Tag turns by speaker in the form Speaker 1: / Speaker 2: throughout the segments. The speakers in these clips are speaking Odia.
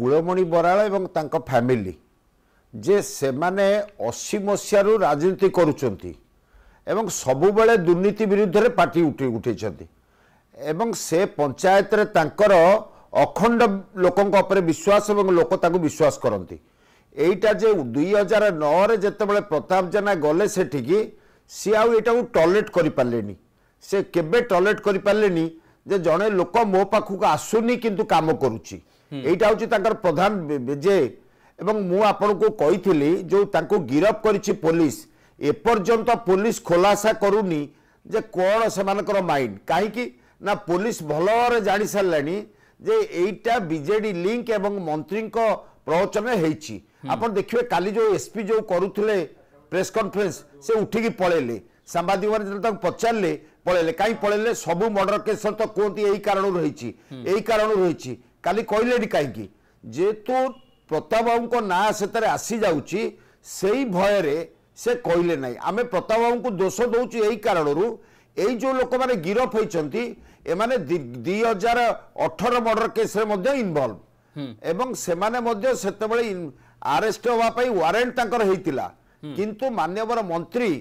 Speaker 1: କୁଳମଣି ବରାଳ ଏବଂ ତାଙ୍କ ଫ୍ୟାମିଲି ଯେ ସେମାନେ ଅଶୀ ମସିହାରୁ ରାଜନୀତି କରୁଛନ୍ତି ଏବଂ ସବୁବେଳେ ଦୁର୍ନୀତି ବିରୁଦ୍ଧରେ ପାର୍ଟି ଉଠେଇ ଉଠେଇଛନ୍ତି ଏବଂ ସେ ପଞ୍ଚାୟତରେ ତାଙ୍କର ଅଖଣ୍ଡ ଲୋକଙ୍କ ଉପରେ ବିଶ୍ୱାସ ଏବଂ ଲୋକ ତାଙ୍କୁ ବିଶ୍ୱାସ କରନ୍ତି। ଏଇଟା ଯେ ଦୁଇ ହଜାର ନଅରେ ଯେତେବେଳେ ପ୍ରତାପ ଜେନା ଗଲେ ସେଠିକି ସିଏ ଆଉ ଏଇଟାକୁ ଟଲେଟ୍ କରିପାରିଲେନି। ସେ କେବେ ଟଲେଟ୍ କରିପାରିଲେନି ଯେ ଜଣେ ଲୋକ ମୋ ପାଖକୁ ଆସୁନି କିନ୍ତୁ କାମ କରୁଛି। ଏଇଟା ହେଉଛି ତାଙ୍କର ପ୍ରଧାନ ବେ- ବେ- ଯେ ଏବଂ ମୁଁ ଆପଣଙ୍କୁ କହିଥିଲି ଯେଉଁ ତାଙ୍କୁ ଗିରଫ କରିଛି ପୋଲିସ ଏପର୍ଯ୍ୟନ୍ତ ପୋଲିସ ଖୋଲାସା କରୁନି ଯେ କ'ଣ ସେମାନଙ୍କର ମାଇଣ୍ଡ କାହିଁକି? ନା ପୋଲିସ ଭଲ ଭାବରେ ଜାଣି ସାରିଲାଣି ଯେ ଏଇଟା ବିଜେଡି ଲିଙ୍କ ଏବଂ ମନ୍ତ୍ରୀଙ୍କ ପ୍ରବଚନ ହେଇଛି। ଆପଣ ଦେଖିବେ କାଲି ଯେଉଁ ଏସପି ଯେଉଁ କରୁଥିଲେ ପ୍ରେସ୍ କନଫରେନ୍ସ ସେ ଉଠିକି ପଳେଇଲେ। ସାମ୍ବାଦିକମାନେ ଯେତେବେଳେ ତାଙ୍କୁ ପଚାରିଲେ ପଳେଇଲେ। କାହିଁ ପଳେଇଲେ? ସବୁ ମର୍ଡର କେସ୍ ତ କୁହନ୍ତି ଏଇ କାରଣରୁ ହେଇଛି। ଏଇ କାରଣରୁ ହେଇଛି। କାଲି କହିଲେନି କାହିଁକି ଯେହେତୁ ପ୍ରତାପ ବାବୁଙ୍କ ନାଁ ସେଥିରେ ଆସିଯାଉଛି ସେଇ ଭୟରେ ସେ କହିଲେ ନାହିଁ। ଆମେ ପ୍ରତାପ ବାବୁଙ୍କୁ ଦୋଷ ଦଉଛୁ ଏଇ କାରଣରୁ ଏଇ ଯେଉଁ ଲୋକମାନେ ଗିରଫ ହୋଇଛନ୍ତି ଏମାନେ ଦୁଇ ହଜାର ଅଠର ମର୍ଡର କେସ୍ରେ ମଧ୍ୟ ଇନଭଲ୍ଭ ଏବଂ ସେମାନେ ମଧ୍ୟ ସେତେବେଳେ ଆରେଷ୍ଟ ହେବା ପାଇଁ ୱାରେଣ୍ଟ ତାଙ୍କର ହେଇଥିଲା। କିନ୍ତୁ ମାନ୍ୟବର ମନ୍ତ୍ରୀ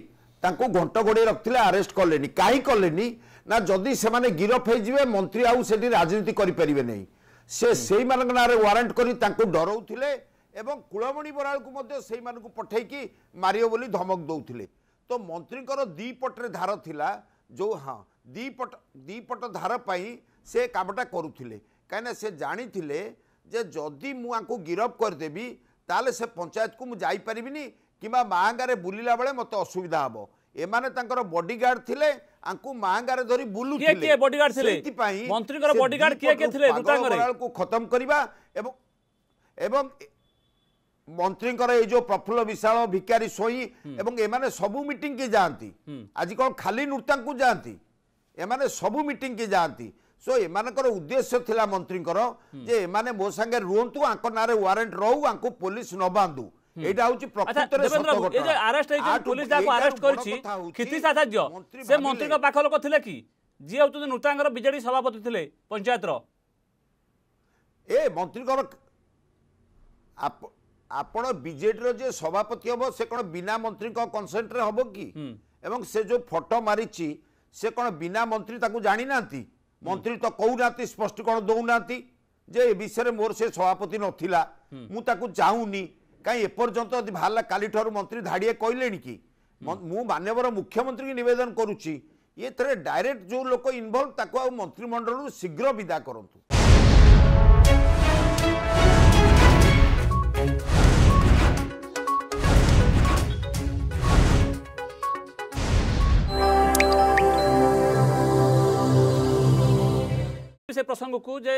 Speaker 1: ତାଙ୍କୁ ଘଣ୍ଟ ଘୋଡ଼େଇ ରଖିଥିଲେ ଆରେଷ୍ଟ କଲେନି। କାହିଁ କଲେନି? ନା ଯଦି ସେମାନେ ଗିରଫ ହେଇଯିବେ ମନ୍ତ୍ରୀ ଆଉ ସେଠି ରାଜନୀତି କରିପାରିବେ ନାହିଁ। ସେ ସେଇମାନଙ୍କ ନାଁରେ ୱାରେଣ୍ଟ କରି ତାଙ୍କୁ ଡରଉଥିଲେ ଏବଂ କୁଳମଣି ବରାଳକୁ ମଧ୍ୟ ସେଇମାନଙ୍କୁ ପଠେଇକି ମାରିବ ବୋଲି ଧମକ ଦଉଥିଲେ ତ ମନ୍ତ୍ରୀଙ୍କର ଦି ପଟରେ ଧାର ଥିଲା ଯେଉଁ ହଁ ଦି ପଟ ଦି ପଟ ଧାର ପାଇଁ ସେ କାମଟା କରୁଥିଲେ। କାହିଁକିନା ସେ ଜାଣିଥିଲେ ଯେ ଯଦି ମୁଁ ଆଙ୍କୁ ଗିରଫ କରିଦେବି ତାହେଲେ ସେ ପଞ୍ଚାୟତକୁ ମୁଁ ଯାଇପାରିବିନି କିମ୍ବା ମାହାଙ୍ଗାରେ ବୁଲିଲା ବେଳେ ମୋତେ ଅସୁବିଧା ହେବ। ଏମାନେ ତାଙ୍କର ବଡିଗାର୍ଡ ଥିଲେ ଆଙ୍କୁ ମାହାଙ୍ଗାରେ ଧରି ବୁଲୁଥିଲେ।
Speaker 2: କିଏ ଥିଲେ? ମନ୍ତ୍ରୀଙ୍କର
Speaker 1: ଦି
Speaker 2: କିଏ କିଏ ଥିଲେ?
Speaker 1: ବରାଳକୁ ଖତମ କରିବା ଏବଂ ଏବଂ ମନ୍ତ୍ରୀଙ୍କର ଏଇ ଯୋଉ ପ୍ରଫୁଲ୍ଲ ବିଶାଳ ଭିକାରୀ ସ୍ୱଇଁ ଏବଂ ଏମାନେ ସବୁ ମିଟିଂ କି ଯାଆନ୍ତି। ଆଜି କ'ଣ ଖାଲି ନୃତାଙ୍କୁ ଯାଆନ୍ତି? ଏମାନେ ସବୁ ମିଟିଂ କି ଯାଆନ୍ତି। ସୋ ଏମାନଙ୍କର ଉଦ୍ଦେଶ୍ୟ ଥିଲା ମନ୍ତ୍ରୀଙ୍କର ଯେ ଏମାନେ ମୋ ସାଙ୍ଗେ ରୁହନ୍ତୁ ଆଙ୍କ ନାଁରେ ୱାରେଣ୍ଟ ରହୁ ଆଙ୍କୁ ପୋଲିସ ନ ବାନ୍ଧୁ। ଏଇଟା ହଉଛି
Speaker 2: ଆଚ୍ଛା
Speaker 1: ପ୍ରକୃତରେ ସତ
Speaker 2: ଦେବେନ୍ଦ୍ର ବାବୁ, ଏ ଯେ
Speaker 1: ଘଟଣା।
Speaker 2: ଆରେଷ୍ଟ ହେଇଛନ୍ତି
Speaker 1: ଆଠୁ-
Speaker 2: ପୁଲିସ ଯାହାକୁ
Speaker 1: ଏଇଟାରୁ
Speaker 2: ଆରେଷ୍ଟ
Speaker 1: ବଡ଼
Speaker 2: କରିଛି
Speaker 1: କଥା ହଉଛି,
Speaker 2: କ୍ଷିତିଶ ଆଚାର୍ଯ୍ୟ
Speaker 1: ମନ୍ତ୍ରୀ
Speaker 2: ସେ
Speaker 1: ଭାବିଲେ-
Speaker 2: ମନ୍ତ୍ରୀଙ୍କ ପାଖ ଲୋକ ଥିଲେ କି ଯିଏ ହଉଛନ୍ତି ନୃତାଙ୍ଗର ବିଜେଡି ସଭାପତି ଥିଲେ ପଞ୍ଚାୟତର
Speaker 1: ଏ ମନ୍ତ୍ରୀଙ୍କର ଆପ- ଆପଣ ବିଜେଡିର ଯେ ସଭାପତି ହବ ସେ କ'ଣ ବିନା ମନ୍ତ୍ରୀଙ୍କ କନସେଣ୍ଟରେ ହବ କି ଏବଂ ସେ ଯୋଉ ଫଟୋ ମାରିଛି ସେ କ'ଣ ବିନା ମନ୍ତ୍ରୀ ତାକୁ ଜାଣିନାହାନ୍ତି ମନ୍ତ୍ରୀ ତ କହୁନାହାନ୍ତି ସ୍ପଷ୍ଟୀକରଣ ଦଉନାହାନ୍ତି ଯେ ଏ ବିଷୟରେ ମୋର ସେ ସଭାପତି ନଥିଲା ମୁଁ ତାକୁ ଚାହୁଁନି କାହିଁ ଏପର୍ଯ୍ୟନ୍ତ ବାହାରିଲା କାଲିଠାରୁ ମନ୍ତ୍ରୀ ଧାଡ଼ିଏ କହିଲେଣି କି? ମୁଁ ମାନ୍ୟବର ମୁଖ୍ୟମନ୍ତ୍ରୀଙ୍କୁ ନିବେଦନ କରୁଛି ଏଥିରେ ଡାଇରେକ୍ଟ ଯୋଉ ଲୋକ ଇନଭଲ୍ଭ ତାକୁ ଆଉ ମନ୍ତ୍ରିମଣ୍ଡଳରୁ ଶୀଘ୍ର ବିଦା କରନ୍ତୁ।
Speaker 2: ସେ ପ୍ରସଙ୍ଗକୁ ଯେ